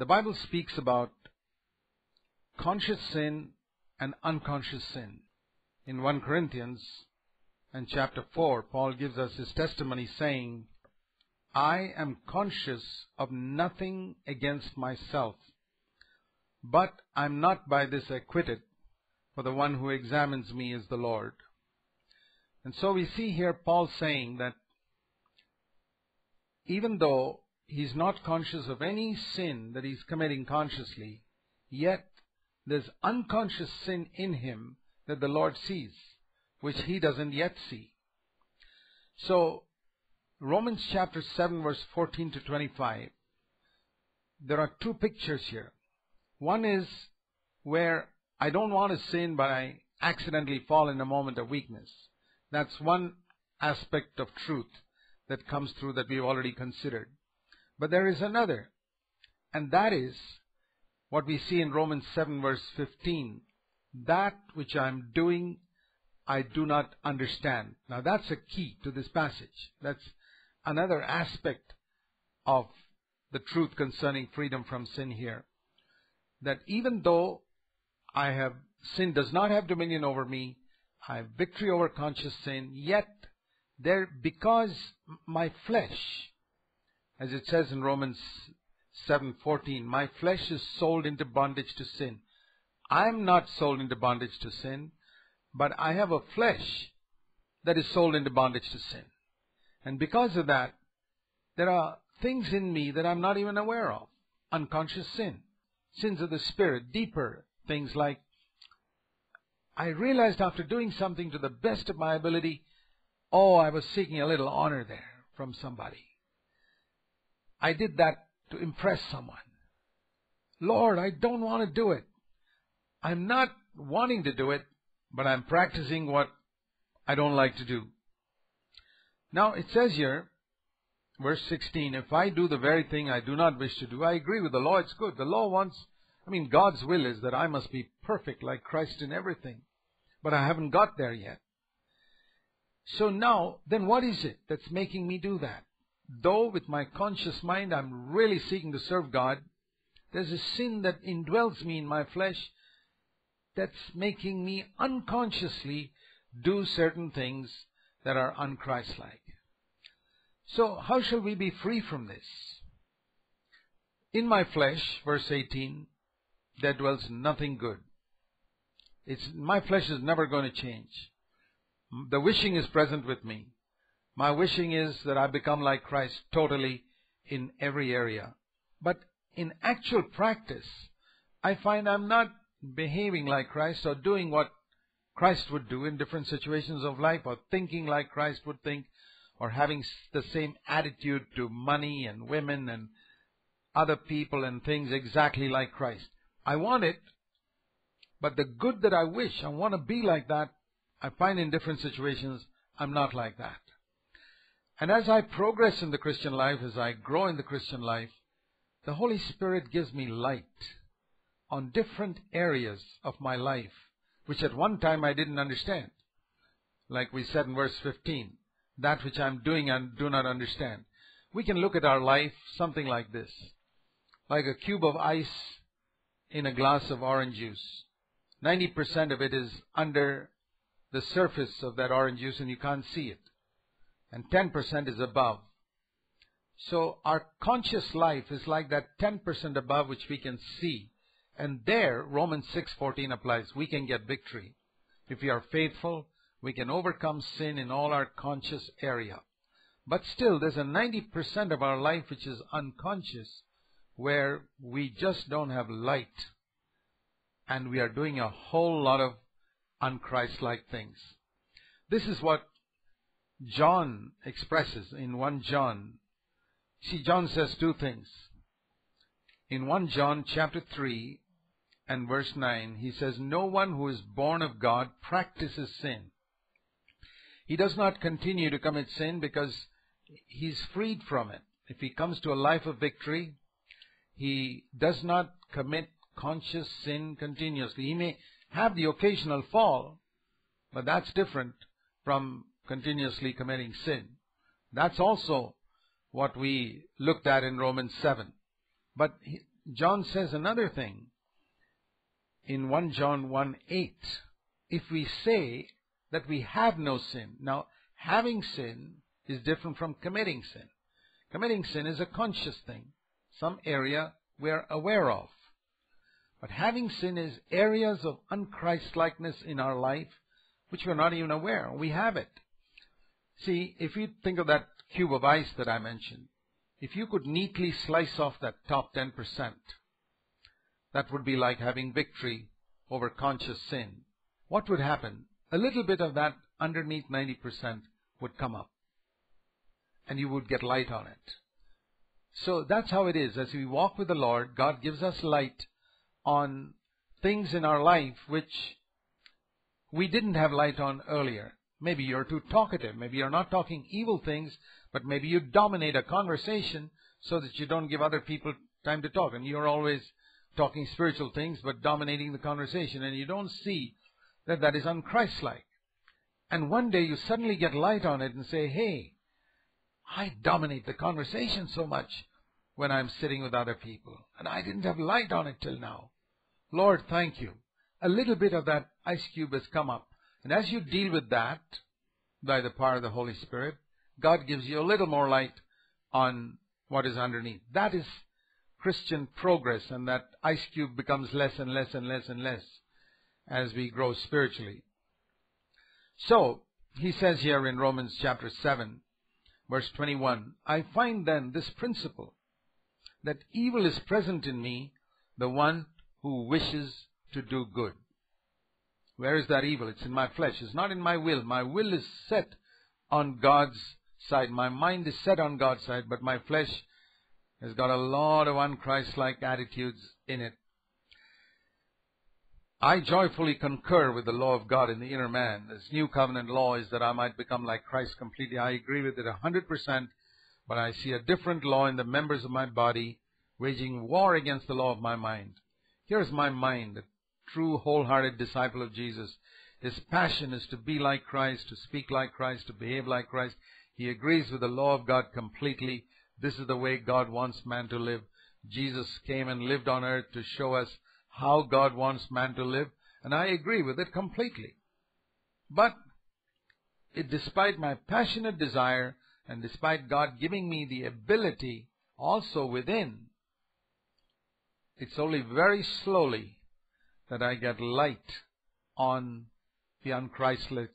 the Bible speaks about conscious sin and unconscious sin. In 1 Corinthians and chapter 4, Paul gives us his testimony saying, I am conscious of nothing against myself, but I'm not by this acquitted, for the one who examines me is the Lord. And so we see here Paul saying that even though he's not conscious of any sin that he's committing consciously, yet there's unconscious sin in him that the Lord sees, which he doesn't yet see. So, Romans chapter 7 verse 14 to 25, there are two pictures here. One is where I don't want to sin, but I accidentally fall in a moment of weakness. That's one aspect of truth that comes through that we've already considered. But there is another, and that is what we see in Romans 7 verse 15. That which I'm doing, I do not understand. Now that's a key to this passage. That's another aspect of the truth concerning freedom from sin here. That even though I have, sin does not have dominion over me, I have victory over conscious sin, yet there, because my flesh, as it says in Romans 7:14, my flesh is sold into bondage to sin. I'm not sold into bondage to sin, but I have a flesh that is sold into bondage to sin. And because of that, there are things in me that I'm not even aware of. Unconscious sin, sins of the spirit, deeper things like I realized after doing something to the best of my ability, oh, I was seeking a little honor there from somebody. I did that to impress someone. Lord, I don't want to do it. I'm not wanting to do it, but I'm practicing what I don't like to do. Now it says here, verse 16, if I do the very thing I do not wish to do, I agree with the law, it's good. The law wants, I mean, God's will is that I must be perfect like Christ in everything. But I haven't got there yet. So now, then what is it that's making me do that? Though with my conscious mind I'm really seeking to serve God, there's a sin that indwells me in my flesh that's making me unconsciously do certain things that are unchristlike. So how shall we be free from this? In my flesh, verse 18, there dwells nothing good. It's, my flesh is never going to change. The wishing is present with me. My wishing is that I become like Christ totally in every area. But in actual practice, I find I'm not behaving like Christ or doing what Christ would do in different situations of life or thinking like Christ would think or having the same attitude to money and women and other people and things exactly like Christ. I want it, but the good that I wish, I want to be like that, I find in different situations I'm not like that. And as I progress in the Christian life, as I grow in the Christian life, the Holy Spirit gives me light on different areas of my life, which at one time I didn't understand. Like we said in verse 15, that which I'm doing and do not understand. We can look at our life something like this. Like a cube of ice in a glass of orange juice. 90% of it is under the surface of that orange juice and you can't see it and 10% is above. So our conscious life is like that 10% above which we can see. And there, Romans 6.14 applies. We can get victory. If we are faithful, we can overcome sin in all our conscious area. But still, there's a 90% of our life which is unconscious, where we just don't have light. And we are doing a whole lot of unchristlike things. This is what John expresses in 1 John. See, John says two things. In 1 John chapter 3 and verse 9, he says, No one who is born of God practices sin. He does not continue to commit sin because he's freed from it. If he comes to a life of victory, he does not commit conscious sin continuously. He may have the occasional fall, but that's different from continuously committing sin. That's also what we looked at in Romans 7. But John says another thing in 1 John 1 8. If we say that we have no sin, now having sin is different from committing sin. Committing sin is a conscious thing, some area we're aware of. But having sin is areas of unChristlikeness in our life which we're not even aware. We have it. See, if you think of that cube of ice that I mentioned, if you could neatly slice off that top 10%, that would be like having victory over conscious sin. What would happen? A little bit of that underneath 90% would come up. And you would get light on it. So that's how it is. As we walk with the Lord, God gives us light on things in our life which we didn't have light on earlier. Maybe you're too talkative. Maybe you're not talking evil things, but maybe you dominate a conversation so that you don't give other people time to talk. And you're always talking spiritual things, but dominating the conversation. And you don't see that that is unchristlike. And one day you suddenly get light on it and say, hey, I dominate the conversation so much when I'm sitting with other people. And I didn't have light on it till now. Lord, thank you. A little bit of that ice cube has come up. And as you deal with that, by the power of the Holy Spirit, God gives you a little more light on what is underneath. That is Christian progress, and that ice cube becomes less and less and less and less as we grow spiritually. So, he says here in Romans chapter 7, verse 21, I find then this principle, that evil is present in me, the one who wishes to do good. Where is that evil? It's in my flesh. It's not in my will. My will is set on God's side. My mind is set on God's side, but my flesh has got a lot of unchristlike attitudes in it. I joyfully concur with the law of God in the inner man. This new covenant law is that I might become like Christ completely. I agree with it a hundred percent, but I see a different law in the members of my body, waging war against the law of my mind. Here's my mind, true wholehearted disciple of Jesus. His passion is to be like Christ, to speak like Christ, to behave like Christ. He agrees with the law of God completely. This is the way God wants man to live. Jesus came and lived on earth to show us how God wants man to live, and I agree with it completely. But it, despite my passionate desire and despite God giving me the ability also within it's only very slowly that I get light on the unChristlikeness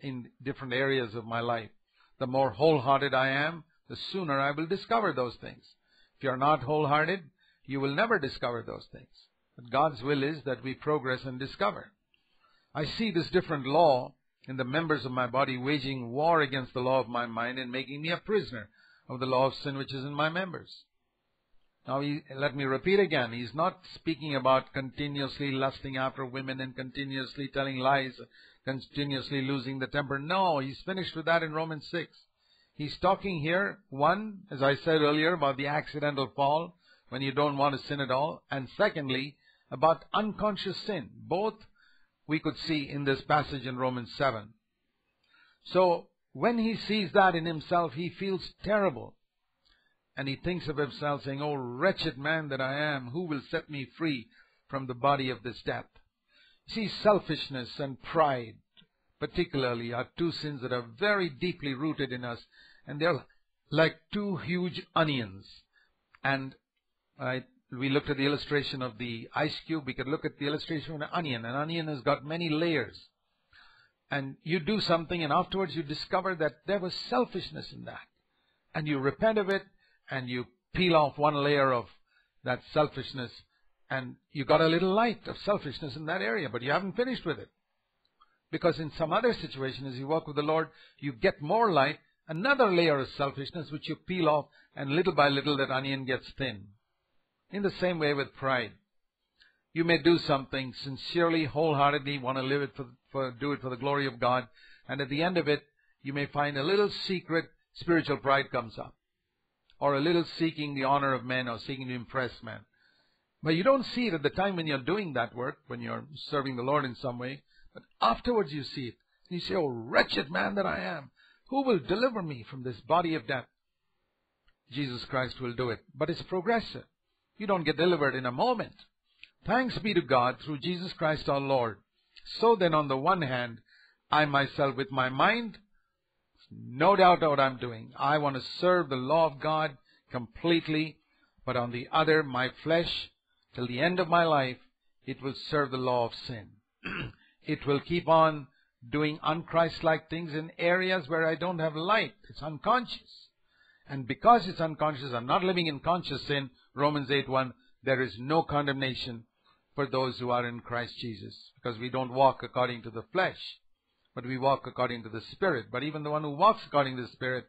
in different areas of my life. The more wholehearted I am, the sooner I will discover those things. If you're not wholehearted, you will never discover those things. But God's will is that we progress and discover. I see this different law in the members of my body waging war against the law of my mind and making me a prisoner of the law of sin which is in my members. Now, he, let me repeat again. He's not speaking about continuously lusting after women and continuously telling lies, continuously losing the temper. No, he's finished with that in Romans 6. He's talking here, one, as I said earlier, about the accidental fall, when you don't want to sin at all, and secondly, about unconscious sin. Both we could see in this passage in Romans 7. So, when he sees that in himself, he feels terrible. And he thinks of himself saying, Oh, wretched man that I am, who will set me free from the body of this death? See, selfishness and pride, particularly, are two sins that are very deeply rooted in us, and they're like two huge onions. And I, we looked at the illustration of the ice cube. We could look at the illustration of an onion. An onion has got many layers. And you do something, and afterwards you discover that there was selfishness in that. And you repent of it, and you peel off one layer of that selfishness and you got a little light of selfishness in that area, but you haven't finished with it. Because in some other situation, as you walk with the Lord, you get more light, another layer of selfishness which you peel off, and little by little that onion gets thin. In the same way with pride. You may do something sincerely, wholeheartedly, want to live it for, for do it for the glory of God, and at the end of it, you may find a little secret spiritual pride comes up or a little seeking the honor of men or seeking to impress men. But you don't see it at the time when you're doing that work, when you're serving the Lord in some way, but afterwards you see it. You say, Oh, wretched man that I am, who will deliver me from this body of death? Jesus Christ will do it. But it's progressive. You don't get delivered in a moment. Thanks be to God through Jesus Christ our Lord. So then, on the one hand, I myself with my mind, no doubt what I'm doing. I want to serve the law of God completely, but on the other, my flesh, till the end of my life, it will serve the law of sin. it will keep on doing unchristlike things in areas where I don't have light. It's unconscious. And because it's unconscious, I'm not living in conscious sin. Romans 8 1, there is no condemnation for those who are in Christ Jesus. Because we don't walk according to the flesh, but we walk according to the Spirit. But even the one who walks according to the Spirit,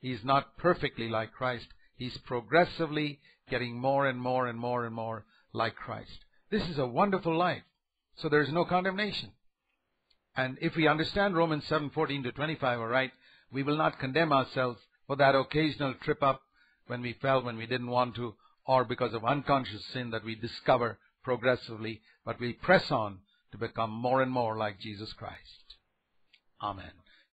he's not perfectly like Christ. He's progressively getting more and more and more and more like Christ. This is a wonderful life. So there is no condemnation. And if we understand Romans 7:14 to 25 all right, we will not condemn ourselves for that occasional trip up when we fell when we didn't want to or because of unconscious sin that we discover progressively, but we press on to become more and more like Jesus Christ. Amen.